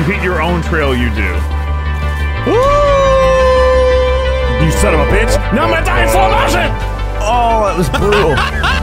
you hit your own trail, you do. You son of a bitch! Now I'm gonna die in slow oh. motion! Oh, that was brutal.